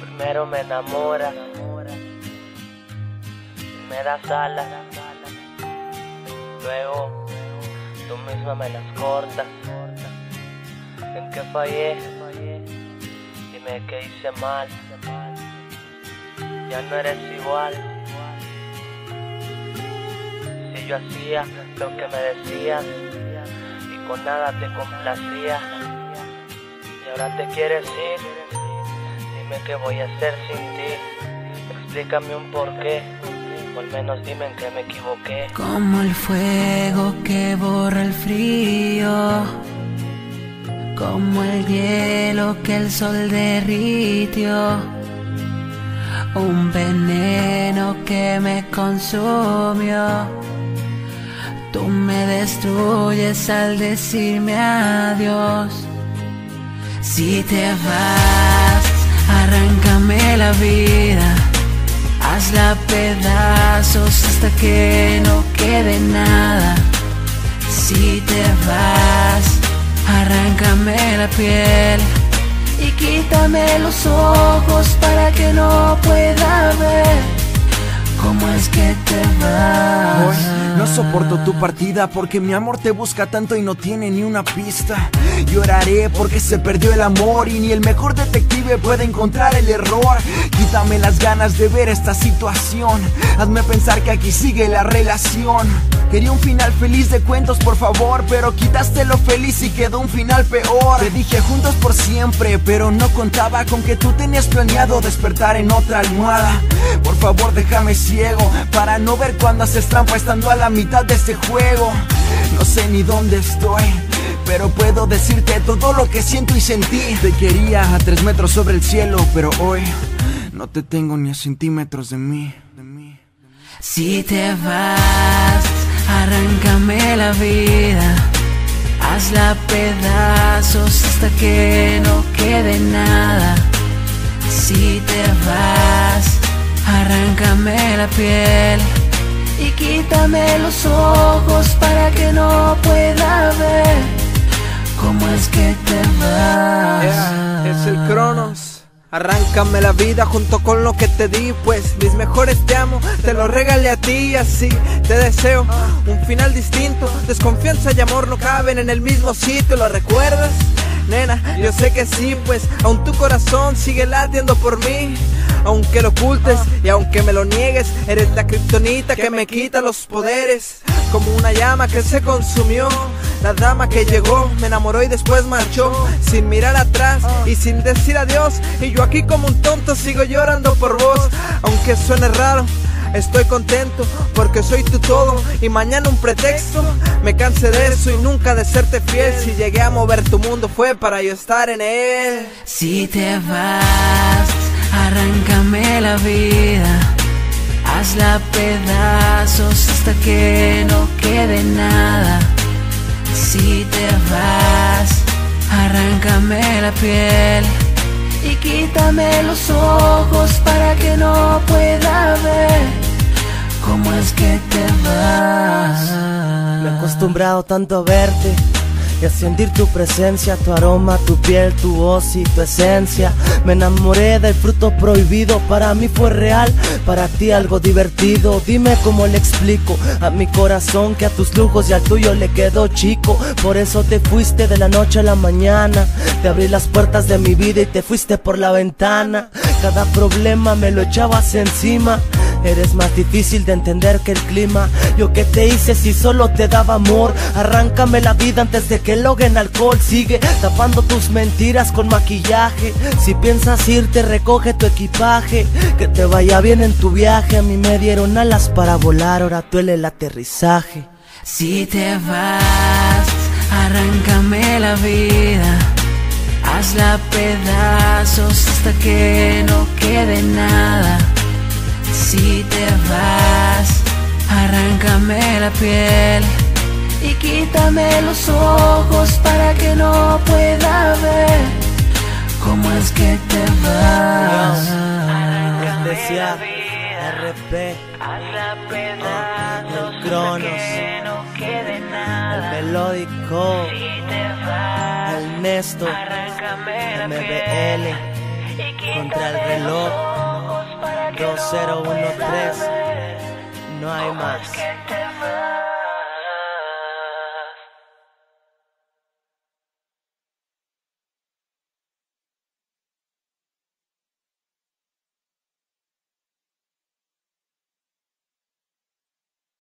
Primero me enamora, me das alas, luego tú misma me las cortas. ¿En qué fallé? Dime que hice mal. Ya no eres igual. Si yo hacía lo que me decías y con nada te complacía ahora te quieres ir, dime qué voy a hacer sin ti. Explícame un porqué, o al menos dime en qué me equivoqué. Como el fuego que borra el frío, como el hielo que el sol derritió, un veneno que me consumió. Tú me destruyes al decirme adiós. Si te vas, arráncame la vida. Hazla pedazos hasta que no quede nada. Si te vas, arráncame la piel y quítame los ojos para que no pueda cómo es que te vas. Hoy no soporto tu partida porque mi amor te busca tanto y no tiene ni una pista. Lloraré porque se perdió el amor y ni el mejor detective puede encontrar el error. Quítame las ganas de ver esta situación. Hazme pensar que aquí sigue la relación. Quería un final feliz de cuentos, por favor, pero quitaste lo feliz y quedó un final peor. Te dije juntos por siempre, pero no contaba con que tú tenías planeado despertar en otra almohada. Por favor, déjame para no ver cuando haces trampa estando a la mitad de este juego. No sé ni dónde estoy. Pero puedo decirte todo lo que siento y sentí. Te quería a tres metros sobre el cielo, pero hoy no te tengo ni a centímetros de mí. De mí. Si te vas, arráncame la vida. Hazla pedazos hasta que no quede nada. Si te vas, arráncame la piel y quítame los ojos para que no pueda ver cómo es que te vas. Es el Cronos. Arráncame la vida junto con lo que te di, pues mis mejores te amo, te lo regalé a ti así te deseo un final distinto. Desconfianza y amor no caben en el mismo sitio, ¿lo recuerdas? Nena, yo sé que sí, pues aún tu corazón sigue latiendo por mí. Aunque lo ocultes y aunque me lo niegues, eres la kriptonita que me quita los poderes. Como una llama que se consumió. La dama que llegó, me enamoró y después marchó. Sin mirar atrás y sin decir adiós. Y yo aquí como un tonto sigo llorando por vos. Aunque suene raro. Estoy contento porque soy tu todo y mañana un pretexto. Me cansé de eso y nunca de serte fiel. Si llegué a mover tu mundo fue para yo estar en él. Si te vas, arráncame la vida. Hazla pedazos hasta que no quede nada. Si te vas, arráncame la piel y quítame los ojos para que no pueda ver cómo es que te vas. Me he acostumbrado tanto a verte y a sentir tu presencia, tu aroma, tu piel, tu voz y tu esencia. Me enamoré del fruto prohibido, para mí fue real, para ti algo divertido. Dime cómo le explico a mi corazón que a tus lujos y al tuyo le quedó chico. Por eso te fuiste de la noche a la mañana. Te abrí las puertas de mi vida y te fuiste por la ventana. Cada problema me lo echabas encima. Eres más difícil de entender que el clima. Yo que te hice si solo te daba amor. Arráncame la vida antes de que logren alcohol. Sigue tapando tus mentiras con maquillaje. Si piensas irte, recoge tu equipaje. Que te vaya bien en tu viaje. A mí me dieron alas para volar, ahora duele el aterrizaje. Si te vas, arráncame la vida. Hazla pedazos hasta que no quede nada. Si te vas, arráncame la piel y quítame los ojos para que no pueda ver cómo es que te vas. Decía RP, el Cronos, hasta que no quede el nada. melódico, Si te vas, el Néstor, MBL, contra el reloj 2013. No hay más.